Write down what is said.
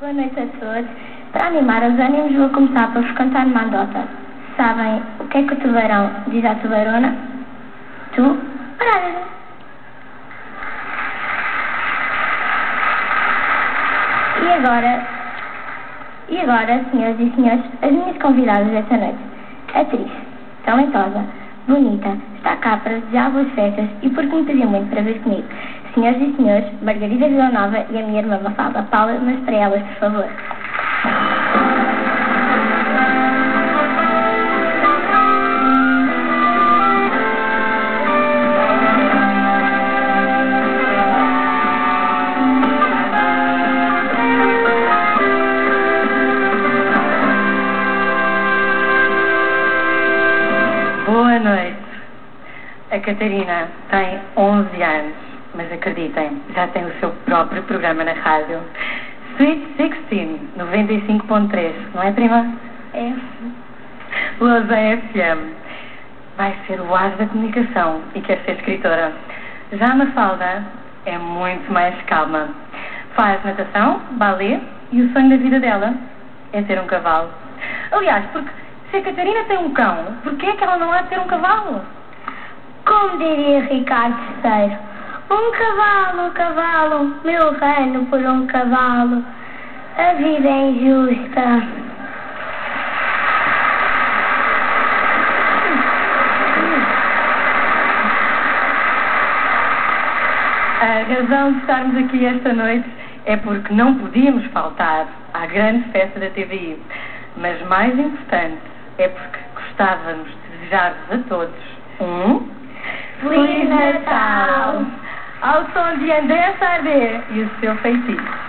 Boa noite a todos. Para animar os ânimos, vou começar por vos contar uma andota. Sabem o que é que o tubarão diz à tubarona? Tu? Parada. E agora, e agora, senhoras e senhores, as minhas convidadas desta noite. Atriz, talentosa, bonita, está cá para desejar boas festas e porque me pediu muito para ver comigo. Senhoras e senhores, Margarida Villanova e a minha irmã Mafalda Paula, para elas, por favor. Boa noite. A Catarina tem 11 anos, mas acreditem, já tem o seu próprio programa na rádio. Sweet 16, 95.3, não é, prima? É. Lausanne FM. Vai ser o as da comunicação e quer ser escritora. Já a Mafalda é muito mais calma. Faz natação, balé e o sonho da vida dela é ter um cavalo. Aliás, porque se a Catarina tem um cão, por que é que ela não há de ter um cavalo? Como diria Ricardo III, um cavalo, cavalo, meu reino por um cavalo, a vida é injusta. A razão de estarmos aqui esta noite é porque não podíamos faltar à grande festa da TVI. Mas mais importante é porque gostávamos de desejar-vos a todos um Feliz Natal! Ao som de André Sardé e o seu feitiço.